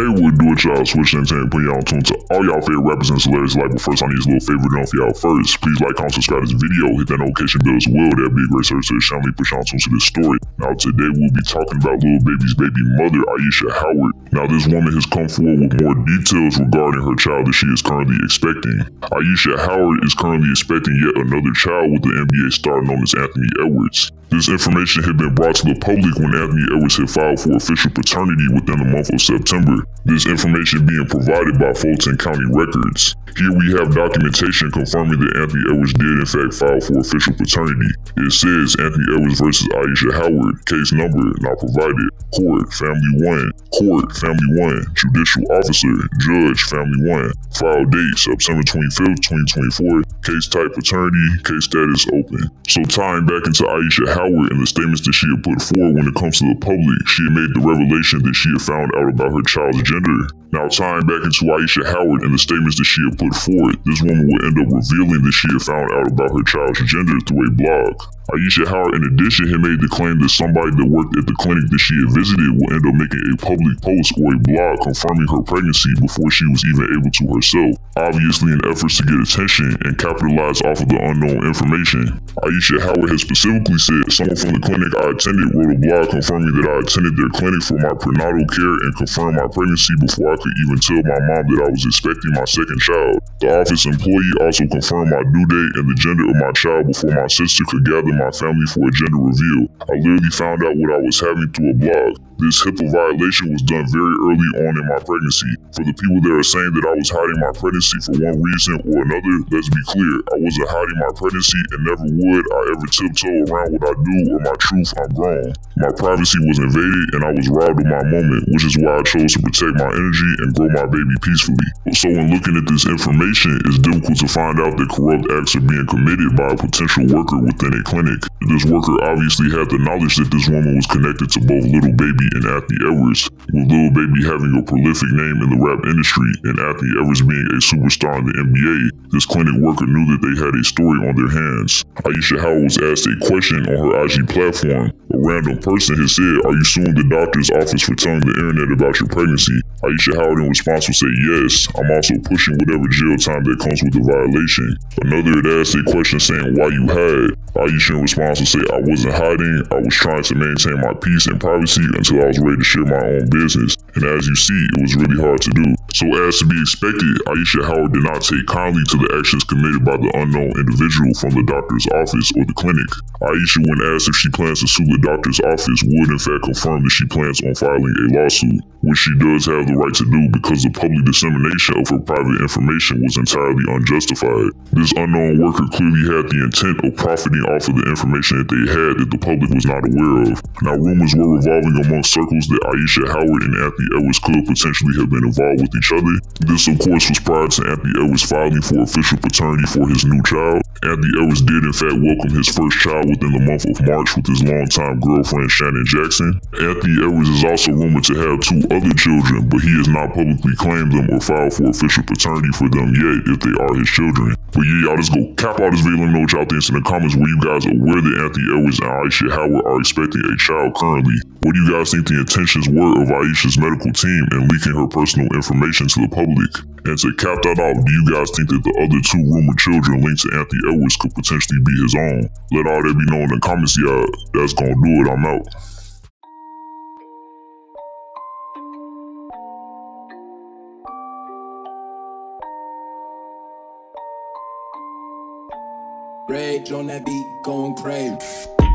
Hey, what do it, y'all? Swish Entertainment, putting y'all on tune to all y'all favorite rappers and celebrities like. But first, I need a little favor done for y'all first. Please like, comment, subscribe to this video, hit that notification bell as well. That'd be a great service to the channel. Push on tune to this story. Now, today we'll be talking about Lil Baby's baby mother, Ayesha Howard. Now, this woman has come forward with more details regarding her child that she is currently expecting. Ayesha Howard is currently expecting yet another child with the NBA star known as Anthony Edwards. This information had been brought to the public when Anthony Edwards had filed for official paternity within the month of September. This information being provided by Fulton County Records. Here we have documentation confirming that Anthony Edwards did in fact file for official paternity. It says Anthony Edwards versus Ayesha Howard, case number not provided, court, family 1, court, family 1, judicial officer, judge, family 1, file date September 25th, 2024, case type attorney, case status open. So tying back into Ayesha Howard and the statements that she had put forward when it comes to the public, she had made the revelation that she had found out about her child's gender. Now tying back into Ayesha Howard and the statements that she had put forward, this woman would end up revealing that she had found out about her child's gender through a blog. Ayesha Howard, in addition, had made the claim that somebody that worked at the clinic that she had visited would end up making a public post or a blog confirming her pregnancy before she was even able to herself, obviously in efforts to get attention and capitalize off of the unknown information. Ayesha Howard has specifically said someone from the clinic I attended wrote a blog confirming that I attended their clinic for my prenatal care and confirmed my pregnancy before I could even tell my mom that I was expecting my second child. The office employee also confirmed my due date and the gender of my child before my sister could gather my family for a gender reveal. I literally found out what I was having through a blog. Bye. This HIPAA violation was done very early on in my pregnancy. For the people that are saying that I was hiding my pregnancy for one reason or another, let's be clear, I wasn't hiding my pregnancy and never would I ever tiptoe around what I do or my truth, I'm grown. My privacy was invaded and I was robbed of my moment, which is why I chose to protect my energy and grow my baby peacefully. So when looking at this information, it's difficult to find out that corrupt acts are being committed by a potential worker within a clinic. This worker obviously had the knowledge that this woman was connected to both Lil Baby and Anthony Edwards, with Lil Baby having a prolific name in the rap industry and Anthony Edwards being a superstar in the NBA, this clinic worker knew that they had a story on their hands. Ayesha Howard was asked a question on her IG platform. A random person had said, Are you suing the doctor's office for telling the internet about your pregnancy? Ayesha Howard in response would say, Yes, I'm also pushing whatever jail time that comes with the violation. Another had asked a question saying, Why you hide? Ayesha in response would say, I wasn't hiding, I was trying to maintain my peace and privacy until I was ready to share my own business, and as you see, it was really hard to do. So as to be expected, Ayesha Howard did not take kindly to the actions committed by the unknown individual from the doctor's office or the clinic. Ayesha, when asked if she plans to sue the doctor's office, would in fact confirm that she plans on filing a lawsuit, which she does have the right to do because the public dissemination of her private information was entirely unjustified. This unknown worker clearly had the intent of profiting off of the information that they had that the public was not aware of. Now rumors were revolving among circles that Ayesha Howard and Anthony Edwards could potentially have been involved with each other. This, of course, was prior to Anthony Edwards filing for official paternity for his new child. Anthony Edwards did, in fact, welcome his first child within the month of March with his longtime girlfriend, Shannon Jackson. Anthony Edwards is also rumored to have two other children, but he has not publicly claimed them or filed for official paternity for them yet if they are his children. But yeah, y'all just go cap out this video. Me know what y'all think in the comments. Were you guys aware that Anthony Edwards and Ayesha Howard are expecting a child currently? What do you guys think the intentions were of Ayesha's medical team in leaking her personal information to the public? And to cap that off, do you guys think that the other two rumored children linked to Anthony Edwards could potentially be his own? Let all that be known in the comments, y'all. That's gonna do it. I'm out. Rage on that beat, going crazy.